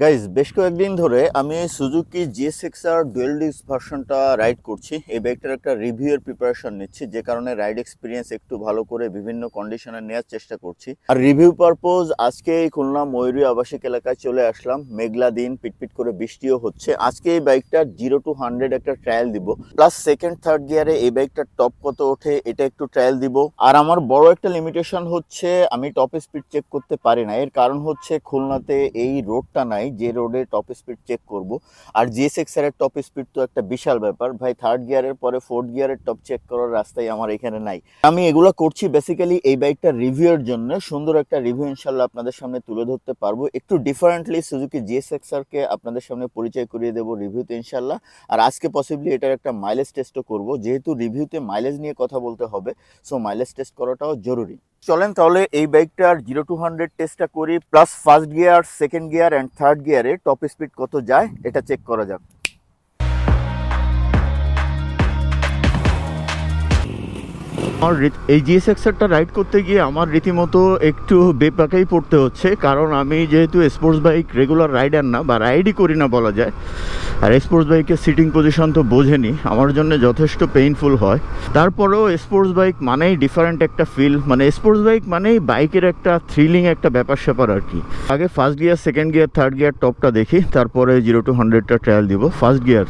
Guys বেশ কয়েকদিন ধরে আমি সুজুকি জিএসএক্সআর ডুয়েল ডিস্ক ভার্সনটা রাইড করছি। এই বাইকটার একটা রিভিউয়ের প্রিপারেশন নিচ্ছি, যে কারণে রাইড এক্সপিরিয়েন্স একটু ভালো করে বিভিন্ন কন্ডিশনে নেওয়ার চেষ্টা করছি। আর রিভিউ পারপোজ আজকে এই খুলনা ময়ূরী আবাসিক এলাকায় চলে আসলাম। মেঘলা দিন, পিটপিট করে বৃষ্টিও হচ্ছে। আজকে এই বাইকটার জিরো টু হান্ড্রেড একটা ট্রায়াল দিব। প্লাস সেকেন্ড থার্ড গিয়ারে এই বাইকটার টপ কত ওঠে, এটা একটু ট্রায়াল দিব। আর আমার বড় একটা লিমিটেশন হচ্ছে, আমি টপ স্পিড চেক করতে পারি না। এর কারণ হচ্ছে খুলনাতে এই রোডটা নাই। যে রোডে টপ স্পিড চেক করব। আর জিএসএক্স এর টপ স্পিড তো একটা বিশাল ব্যাপার। ভাই থার্ড গিয়ারের পরে ফোর্থ গিয়ারের টপ চেক করার রাস্তায় আমার এখানে নাই। আমি এগুলো করছি বেসিক্যালি এই বাইকটার রিভিউয়ের জন্য। সুন্দর একটা রিভিউ ইনশাল্লাহ আপনাদের সামনে তুলে ধরতে পারব। একটু ডিফারেন্টলি সুজুকি জিএসএক্স কে আপনাদের সামনে পরিচয় করিয়ে দেবো রিভিউতে ইনশাল্লাহ আর আজকে পসিবলি এটার একটা মাইলেজ টেস্টও করব। যেহেতু রিভিউতে মাইলেজ নিয়ে কথা বলতে হবে সো মাইলেজ টেস্ট করাটাও জরুরি। চলেন তাহলে এই বাইকটার জিরো টু হান্ড্রেড টেস্টটা করি plus first gear second gear and third গিয়ারে টপ স্পিড কত যায়, এটা চেক করা যাক। আমার এই জিএসএক্সারটা রাইড করতে গিয়ে আমার রীতিমতো একটু বেপাকাই পড়তে হচ্ছে। কারণ আমি যেহেতু স্পোর্টস বাইক রেগুলার রাইডার না, বা রাইডই করি না বলা যায়। আর স্পোর্টস বাইকের সিটিং পজিশন তো বোঝেনি, আমার জন্য যথেষ্ট পেইনফুল হয়। তারপরেও স্পোর্টস বাইক মানেই ডিফারেন্ট একটা ফিল মানে স্পোর্টস বাইক মানেই বাইকের একটা থ্রিলিং একটা ব্যাপার স্যাপার আর কি। আগে first gear second gear third gear টপটা দেখি, তারপরে জিরো টু হান্ড্রেডটা ট্রায়াল দিব ফার্স্ট গিয়ার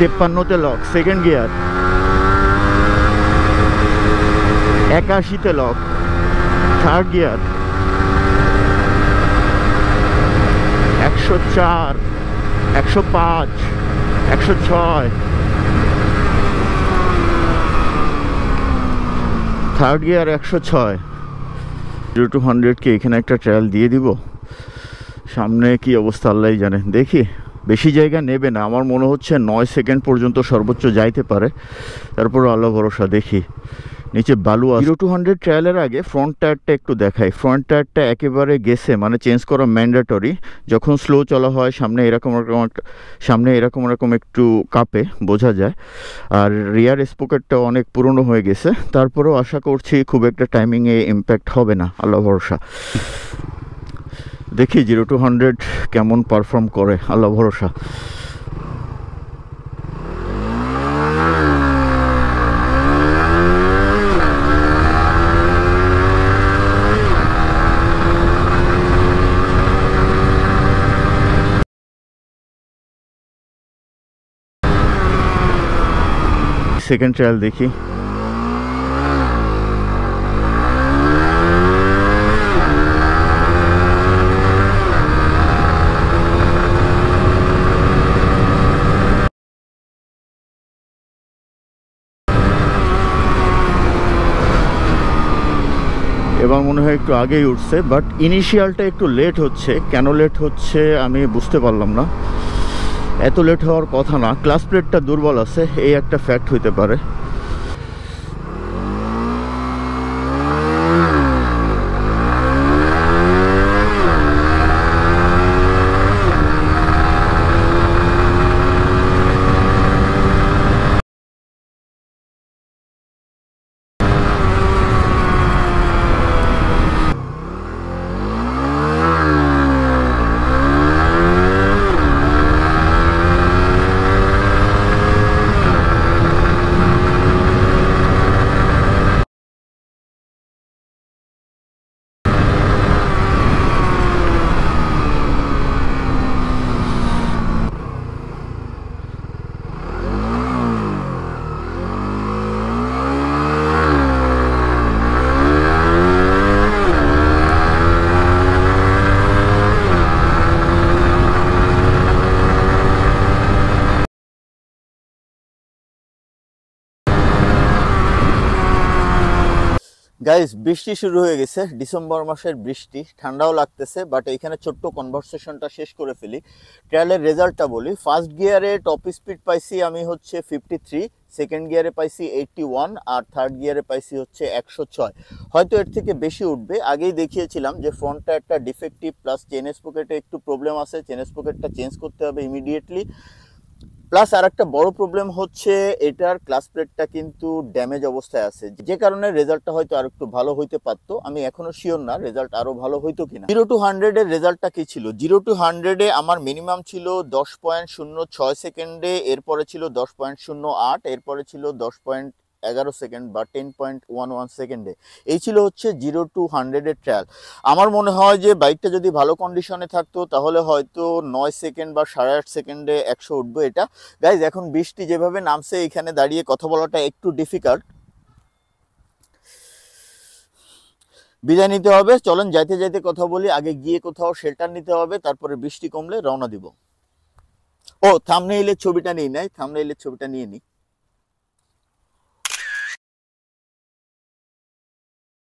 তেপ্পান্নতে লক সেকেন্ড গিয়ার একাশিতে লক থার্ড গিয়ার একশো চার, একশো পাঁচ, একশো ছয়। থার্ড গিয়ার একশো ছয়। জিরো টু হান্ড্রেডকে এখানে একটা ট্রায়াল দিয়ে দিব। সামনে কি অবস্থা আল্লাহ জানে। দেখি। বেশি জায়গা নেবে না। আমার মনে হচ্ছে নয় সেকেন্ড পর্যন্ত সর্বোচ্চ যাইতে পারে। তারপর আল্লাহ ভরসা, দেখি। নিচে বালু জিরো টু হান্ড্রেড ট্রায়ালের আগে ফ্রন্ট টায়ারটা একটু দেখাই। ফ্রন্ট টায়ারটা একেবারে গেছে মানে চেঞ্জ করা ম্যান্ডেটরি যখন স্লো চলা হয়, সামনে এরকম এরকম সামনে এরকম এরকম একটু কাপে, বোঝা যায়। আর রিয়ার স্পোকেটটা অনেক পুরনো হয়ে গেছে। তারপরেও আশা করছি খুব একটা টাইমিংয়ে ইম্প্যাক্ট হবে না, আল্লাহ ভরসা। দেখি জিরো টু হান্ড্রেড কেমন পারফর্ম করে আল্লাহ ভরসা। সেকেন্ড ট্রায়াল দেখি। এবার মনে হয় একটু আগেই উঠছে বাট ইনিশিয়ালটা একটু লেট হচ্ছে। কেন লেট হচ্ছে আমি বুঝতে পারলাম না। এত লেট হওয়ার কথা না। ক্লাস প্লেটটা দুর্বল আছে, এই একটা ফ্যাক্ট হইতে পারে। গাইস বৃষ্টি শুরু হয়ে গেছে। ডিসেম্বর মাসের বৃষ্টি, ঠান্ডাও লাগতেছে বাট এখানে ছোট্ট কনভারসেশনটা শেষ করে ফেলি। ট্রায়ালের রেজাল্টটা বলি। ফার্স্ট গিয়ারে টপ স্পিড পাইছি আমি হচ্ছে ফিফটি থ্রি সেকেন্ড গিয়ারে পাইছি এইটটি ওয়ান আর থার্ড গিয়ারে পাইছি হচ্ছে একশো ছয়। হয়তো এর থেকে বেশি উঠবে। আগেই দেখিয়েছিলাম যে ফ্রন্ট টায়ারটা ডিফেক্টিভ প্লাস চেন স্পকেটে একটু প্রবলেম আছে। চেন স্পকেটটা চেঞ্জ করতে হবে ইমিডিয়েটলি প্লাস আর একটা বড় প্রবলেম হচ্ছে এটার ক্লাস প্লেটটা কিন্তু ড্যামেজ অবস্থায় আছে। যে কারণে রেজাল্টটা হয়তো আর একটু ভালো হইতে পারতো। আমি এখনও শিওর না রেজাল্ট আরও ভালো হইতো কিনা। জিরো টু হান্ড্রেড এর রেজাল্টটা কি ছিল? জিরো টু হান্ড্রেডে আমার মিনিমাম ছিল দশ পয়েন্ট শূন্য ছয় সেকেন্ডে এরপরে ছিল দশ পয়েন্ট শূন্য আট, এরপরে ছিল দশ পয়েন্ট এগারো সেকেন্ড বা টেন পয়েন্ট ওয়ান ওয়ান সেকেন্ডে। এই ছিল হচ্ছে জিরো টু হান্ড্রেডের ট্রায়াল আমার মনে হয় যে বাইকটা যদি ভালো কন্ডিশনে থাকতো, তাহলে হয়তো নয় সেকেন্ড বা সাড়ে আট সেকেন্ডে একশো উঠবে এটা। গাইজ এখন বৃষ্টি যেভাবে নামছে, এখানে দাঁড়িয়ে কথা বলাটা একটু ডিফিকাল্ট বিদায় নিতে হবে। চলেন, যাইতে যাইতে কথা বলি। আগে গিয়ে কোথাও শেল্টার নিতে হবে, তারপরে বৃষ্টি কমলে রওনা দিব। ও থামনেইলের ছবিটা নিয়ে নেয়। থামনেইলের ছবিটা নিয়ে নিই